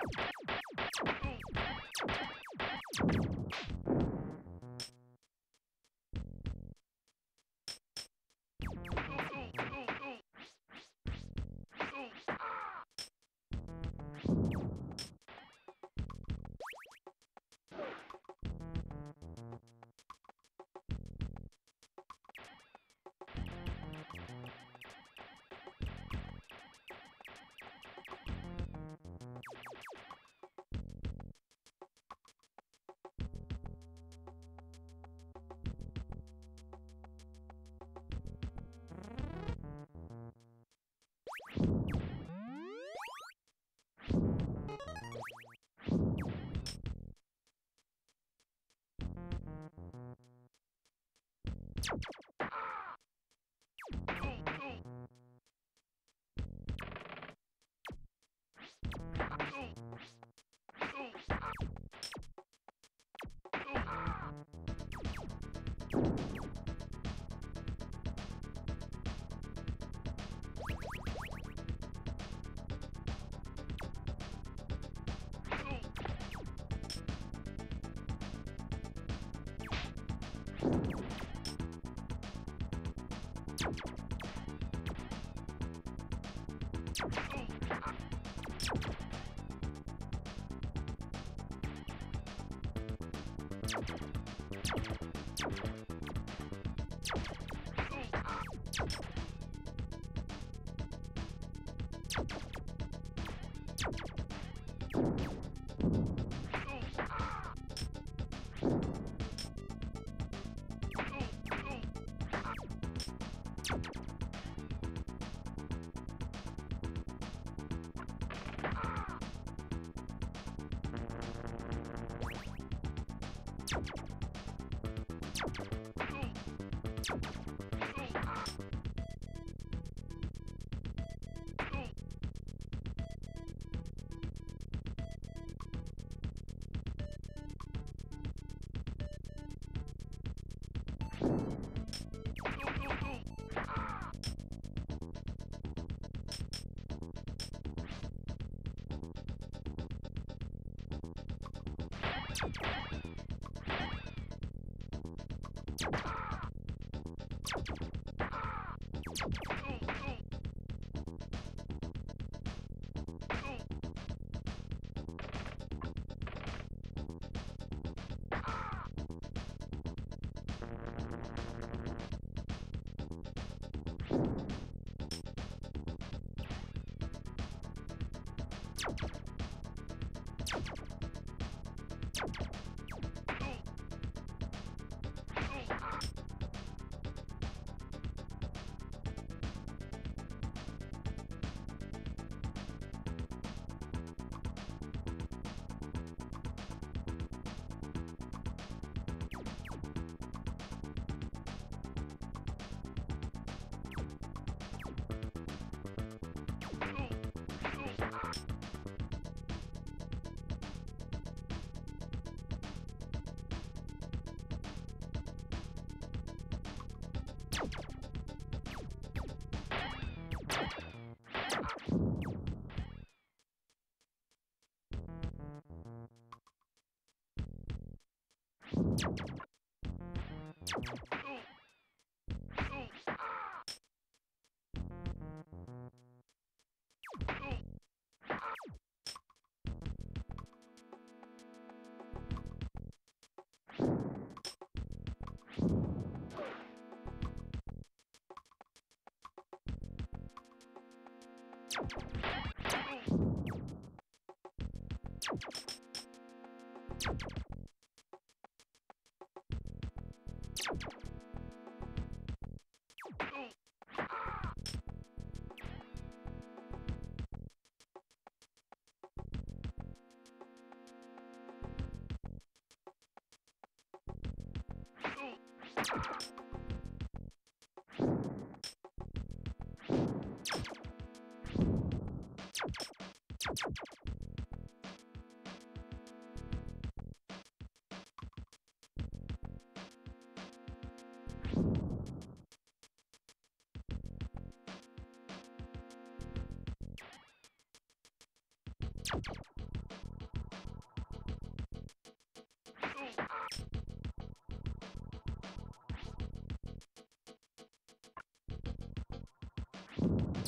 Thank you. you you you. ちょっと。you you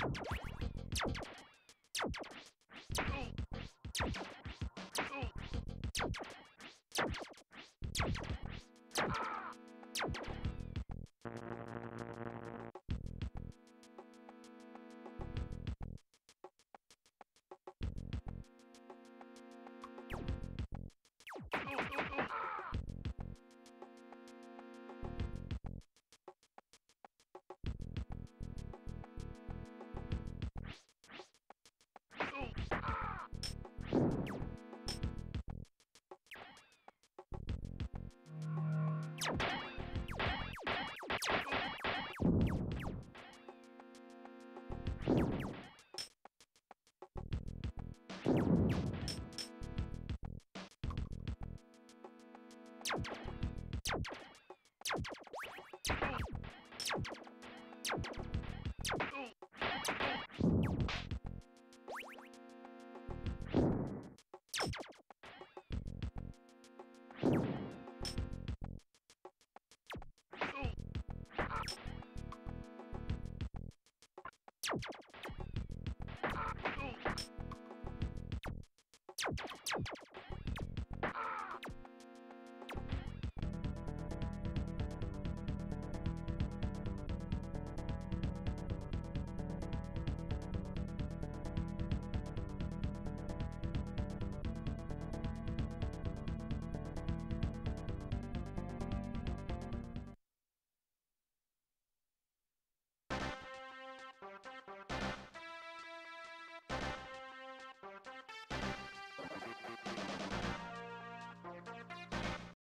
Thank you.